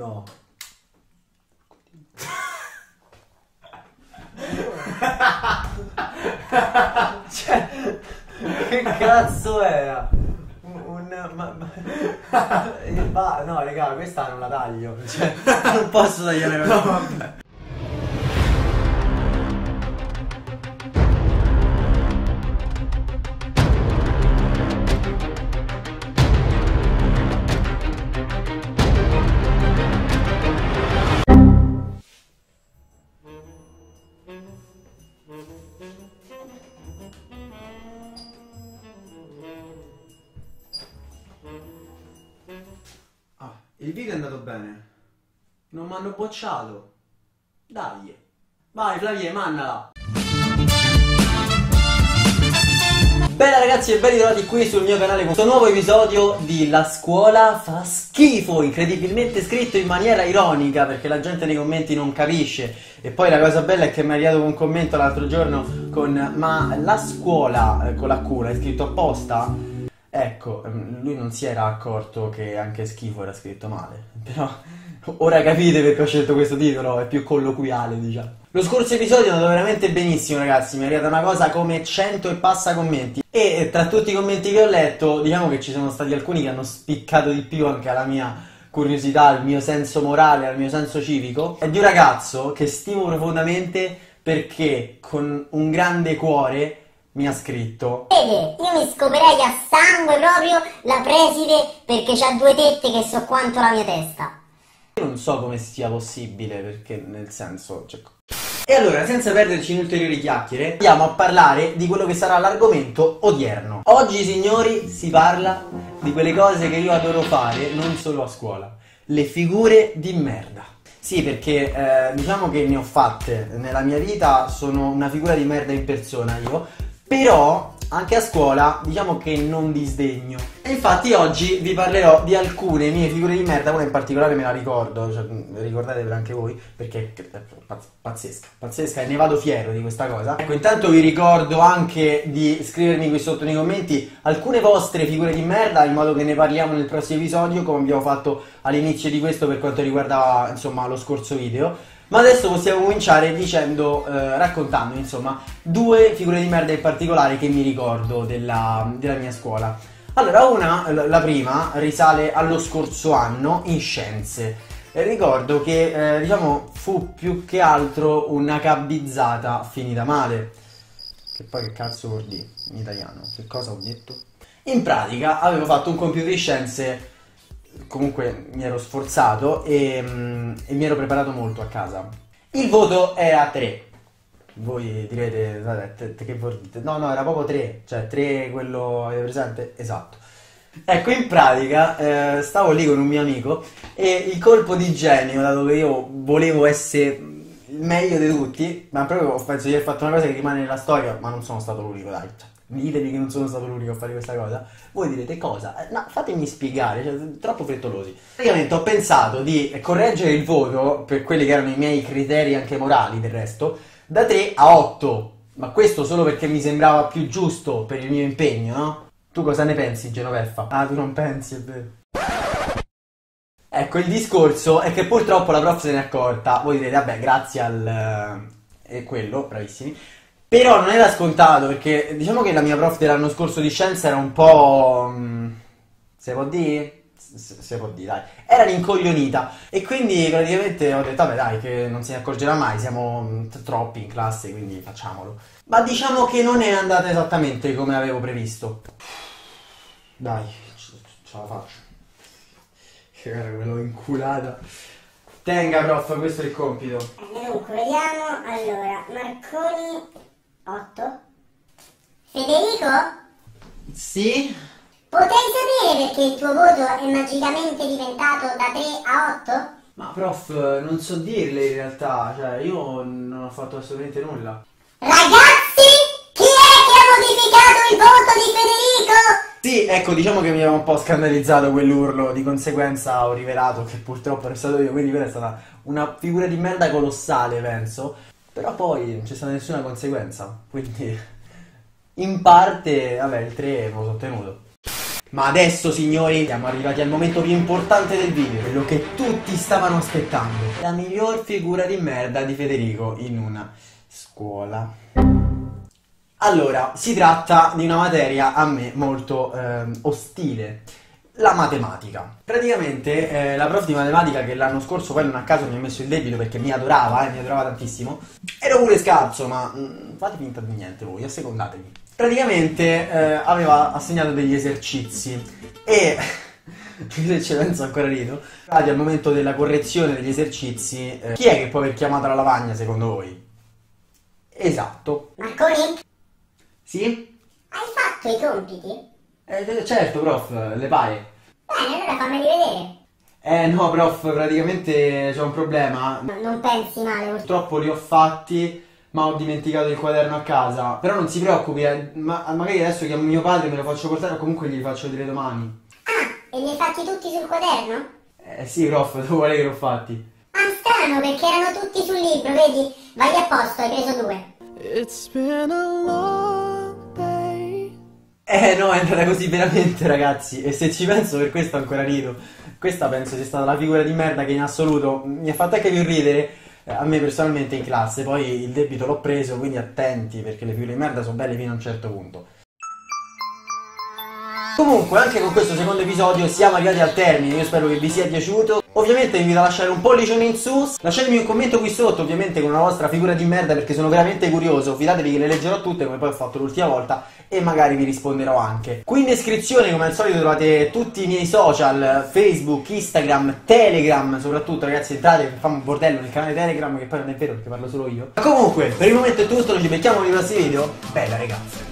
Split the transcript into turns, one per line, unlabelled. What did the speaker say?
No. cioè, che cazzo era? Un, un- ma, ma- no, raga, questa non la taglio. Cioè, non posso tagliare no, vabbè. Il video è andato bene. Non mi hanno bocciato. Dai. Vai Flavie, mannala. Bella ragazzi e ben ritrovati qui sul mio canale con questo nuovo episodio di La scuola fa schifo, incredibilmente scritto in maniera ironica perché la gente nei commenti non capisce e poi la cosa bella è che mi è arrivato un commento l'altro giorno con ma la scuola eh, con la Q l'hai scritto apposta? Ecco, ehm, lui non si era accorto che anche schifo era scritto male, però ora capite perché ho scelto questo titolo, è più colloquiale, diciamo. Lo scorso episodio è andato veramente benissimo, ragazzi, mi è arrivata una cosa come 100 e passa commenti e tra tutti i commenti che ho letto, diciamo che ci sono stati alcuni che hanno spiccato di più anche alla mia curiosità, al mio senso morale, al mio senso civico. È di un ragazzo che stimo profondamente perché con un grande cuore mi ha scritto
Vede, io mi scoperei a sangue proprio la preside perché c'ha due tette che so quanto la mia testa.
Io non so come sia possibile, perché nel senso. Cioè... E allora, senza perderci in ulteriori chiacchiere, andiamo a parlare di quello che sarà l'argomento odierno. Oggi, signori, si parla di quelle cose che io adoro fare, non solo a scuola: le figure di merda. Sì, perché eh, diciamo che ne ho fatte nella mia vita, sono una figura di merda in persona io, però anche a scuola diciamo che non disdegno. E infatti oggi vi parlerò di alcune mie figure di merda, una in particolare me la ricordo, cioè, ricordatevela anche voi, perché è pazz- pazzesca, pazzesca e ne vado fiero di questa cosa. Ecco, intanto vi ricordo anche di scrivermi qui sotto nei commenti alcune vostre figure di merda, in modo che ne parliamo nel prossimo episodio, come abbiamo fatto all'inizio di questo per quanto riguarda insomma lo scorso video. Ma adesso possiamo cominciare dicendo, eh, raccontando insomma due figure di merda in particolare che mi ricordo della, della mia scuola. Allora, una, la prima, risale allo scorso anno in scienze. Ricordo che, eh, diciamo, fu più che altro una cabbizzata finita male. Che poi che cazzo vuol dire in italiano? Che cosa ho detto? In pratica avevo fatto un compito di scienze comunque mi ero sforzato e, mm, e mi ero preparato molto a casa. Il voto era 3. Voi direte, te- te che dire? No, no, era proprio 3, cioè 3 quello avete presente? Esatto. Ecco, in pratica eh, stavo lì con un mio amico e il colpo di genio, dato che io volevo essere il meglio di tutti, ma proprio penso di aver fatto una cosa che rimane nella storia, ma non sono stato l'unico, dai. Cioè, ditemi che non sono stato l'unico a fare questa cosa. Voi direte cosa? Eh, No, fatemi spiegare, cioè, troppo frettolosi. Praticamente ho pensato di correggere il voto per quelli che erano i miei criteri anche morali del resto, da 3 a 8. Ma questo solo perché mi sembrava più giusto per il mio impegno, no? Tu cosa ne pensi, Genoveffa? Ah, tu non pensi, è vero. Ecco, il discorso è che purtroppo la prof se n'è accorta. Voi direte, vabbè, grazie al... E quello, bravissimi. Però non era scontato perché diciamo che la mia prof dell'anno scorso di scienza era un po'... mm, Se può dire? Se se può dire, dai. Era rincoglionita e quindi praticamente ho detto, vabbè dai, che non se ne accorgerà mai, siamo troppi in classe, quindi facciamolo. Ma diciamo che non è andata esattamente come avevo previsto. Dai, ce, ce la faccio. Che cara, me l'ho inculata. Tenga, prof, questo è il compito.
Dunque, vediamo. Allora, Marconi 8. Federico?
Sì?
Potrei sapere perché il tuo voto è magicamente diventato da 3 a 8?
Ma prof, non so dirle in realtà, cioè io non ho fatto assolutamente nulla.
Ragazzi, chi è che ha modificato il voto di Federico?
Sì, ecco, diciamo che mi aveva un po' scandalizzato quell'urlo, di conseguenza ho rivelato che purtroppo ero stato io, quindi quella è stata una figura di merda colossale, penso. Però poi non c'è stata nessuna conseguenza, quindi in parte, vabbè, il 3 me lo sono ottenuto. Ma adesso, signori, siamo arrivati al momento più importante del video, quello che tutti stavano aspettando. La miglior figura di merda di Federico in una scuola. Allora, si tratta di una materia a me molto eh, ostile. La matematica. Praticamente eh, la prof di matematica che l'anno scorso poi non a caso mi ha messo il debito perché mi adorava, eh, mi adorava tantissimo. Ero pure scarso, ma mh, mm, fate finta di niente voi, assecondatevi praticamente eh, aveva assegnato degli esercizi e se ci penso ancora rido al momento della correzione degli esercizi eh, chi è che può aver chiamato la lavagna secondo voi? esatto
Marconi?
sì?
hai fatto i compiti?
Eh, certo prof le pare
bene allora fammeli vedere
eh no prof praticamente c'è un problema
no, non pensi male
purtroppo li ho fatti ma ho dimenticato il quaderno a casa. Però non si preoccupi, eh, ma magari adesso chiamo mio padre e me lo faccio portare o comunque glieli faccio vedere domani.
Ah, e li hai fatti tutti sul quaderno?
Eh sì, prof, dove vuole che l'ho fatti?
Ah, strano, perché erano tutti sul libro, vedi? Vai a posto, hai preso due. It's been a
long day. Eh no, è andata così veramente, ragazzi. E se ci penso, per questo ancora rido. Questa penso sia stata la figura di merda che in assoluto mi ha fatto anche più ridere a me personalmente in classe, poi il debito l'ho preso, quindi attenti perché le figure di merda sono belle fino a un certo punto. Comunque, anche con questo secondo episodio siamo arrivati al termine, io spero che vi sia piaciuto. Ovviamente vi invito a lasciare un pollicione in su, lasciatemi un commento qui sotto, ovviamente con una vostra figura di merda perché sono veramente curioso, fidatevi che le leggerò tutte come poi ho fatto l'ultima volta e magari vi risponderò anche. Qui in descrizione come al solito trovate tutti i miei social, Facebook, Instagram, Telegram, soprattutto ragazzi entrate, facciamo un bordello nel canale Telegram che poi non è vero perché parlo solo io. Ma comunque, per il momento è tutto, ci becchiamo nei prossimi video, bella ragazzi.